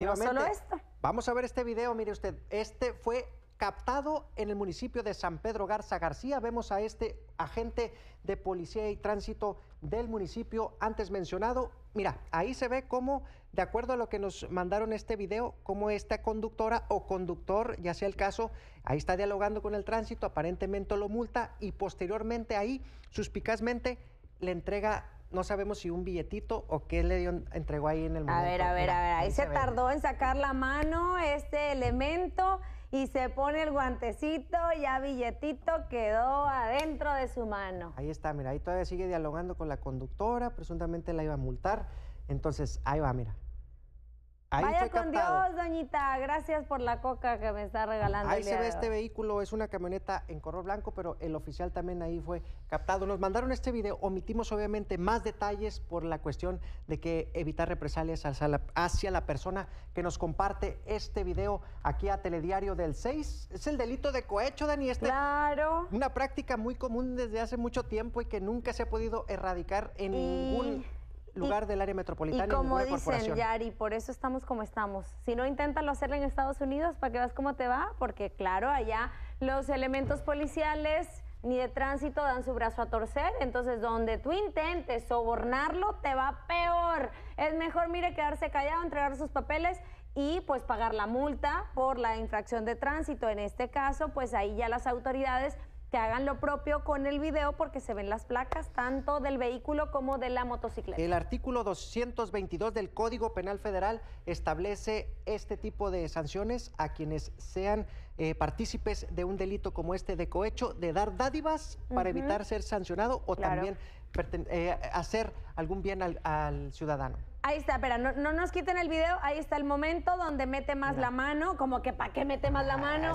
No solo esto. Vamos a ver este video, mire usted. Este fue captado en el municipio de San Pedro Garza García. Vemos a este agente de policía y tránsito del municipio antes mencionado. Mira, ahí se ve cómo, de acuerdo a lo que nos mandaron este video, cómo esta conductora o conductor, ya sea el caso, ahí está dialogando con el tránsito, aparentemente lo multa y posteriormente ahí, suspicazmente, le entrega, no sabemos si un billetito o qué le dio, entregó ahí en el momento. A ver, a ver, Mira, a ver, ahí se ve. tardó en sacar la mano este elemento y se pone el guantecito, ya billetito quedó adentro de su mano. Ahí está, mira, ahí todavía sigue dialogando con la conductora, presuntamente la iba a multar. Entonces, ahí va, mira. Ahí Vaya con captado. Dios, doñita. Gracias por la coca que me está regalando. Ahí el se ve este vehículo, es una camioneta en color blanco, pero el oficial también ahí fue captado. Nos mandaron este video, omitimos obviamente más detalles por la cuestión de que evitar represalias hacia la, hacia la persona que nos comparte este video aquí a Telediario del 6. Es el delito de cohecho, Dani. Este, Claro. Una práctica muy común desde hace mucho tiempo y que nunca se ha podido erradicar en Y- ningún lugar del área metropolitana. Y como dicen. Yari, por eso estamos como estamos. Si no, inténtalo hacerlo en Estados Unidos para que veas cómo te va, porque claro, allá los elementos policiales ni de tránsito dan su brazo a torcer, entonces donde tú intentes sobornarlo, te va peor. Es mejor, mire, quedarse callado, entregar sus papeles y pues pagar la multa por la infracción de tránsito. En este caso, pues ahí ya las autoridades que hagan lo propio con el video porque se ven las placas tanto del vehículo como de la motocicleta. El artículo 222 del Código Penal Federal establece este tipo de sanciones a quienes sean eh, partícipes de un delito como este de cohecho, de dar dádivas para evitar ser sancionado o Claro. también eh, hacer algún bien al, al ciudadano. Ahí está, espera, no, no nos quiten el video, ahí está el momento donde mete más la mano, como que ¿para qué mete más la Ah, mano?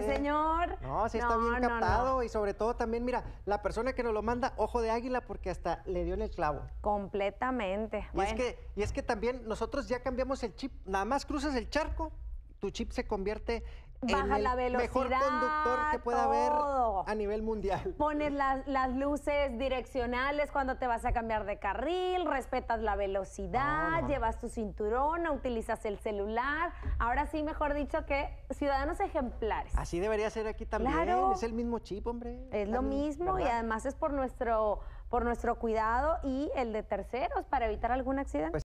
Señor. No, sí está No, bien no, no. captado y sobre todo también, mira, la persona que nos lo manda, ojo de águila porque hasta le dio en el clavo. Completamente. Y, es que, y es que también nosotros ya cambiamos el chip, nada más cruzas el charco, tu chip se convierte en Baja el la mejor conductor que velocidad, pueda haber todo. a nivel mundial. Pones las, las luces direccionales cuando te vas a cambiar de carril, respetas la velocidad, llevas tu cinturón, no utilizas el celular. Ahora sí, mejor dicho, que ciudadanos ejemplares. Así debería ser aquí también. Claro. Es el mismo chip, hombre. Es lo mismo y además es por nuestro, por nuestro cuidado y el de terceros para evitar algún accidente. Pues